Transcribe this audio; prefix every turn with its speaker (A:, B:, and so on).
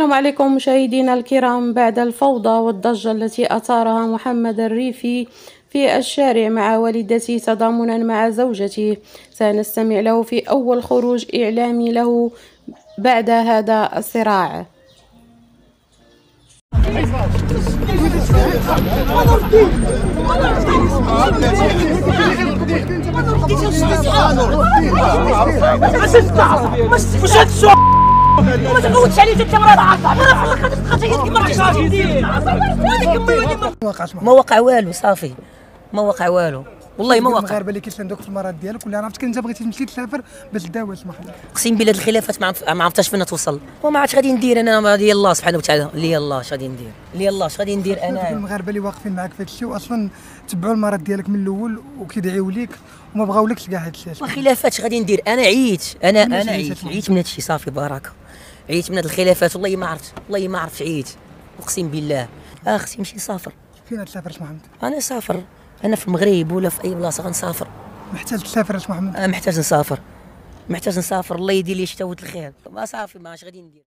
A: السلام عليكم مشاهدينا الكرام بعد الفوضى والضجة التي أثارها محمد الريفي في الشارع مع والدته تضامنا مع زوجته سنستمع له في أول خروج إعلامي له بعد هذا الصراع.
B: تقولش عليه
C: ما وقع والو صافي. ما وقع والو. والله ما وقع
D: المغاربة اللي كيساندوك في المرض ديالك واللي عرفتك انت بغيتي تمشي تسافر باش تداوي اسمح لي
C: اقسم بالله الخلافات ما عرف- ما عرفتش فين توصل. وما عرفتش غادي ندير أنا ديال الله سبحانه وتعالى. لي الله اش غادي ندير؟ لي الله اش غادي ندير أنا؟
D: المغاربة اللي واقفين معاك في هذا الشيء واصلا تبعوا المرض ديالك من الأول وكيدعيو ليك وما بغاولكش كاع هذا الشيء؟
C: وخلافات اش غادي ندير؟ أنا عييت
D: أنا
C: أنا
D: عييت
C: عييت؟ عييت من هذا الشيء صافي بركه عييت من هذه الخلافات. والله ما عرفت. والله ما عرفت عييت اقسم بالله. أختي نمشي نسافر
D: فين تسافر محمد
C: أنا نسافر أنا في المغرب ولا في أي بلاصة غنسافر.
D: محتاج تسافر اسمح محمد؟
C: أنا محتاج نسافر. محتاج نسافر. الله يدير لي شتاوت الخير ما صافي ما اش غادي ندير.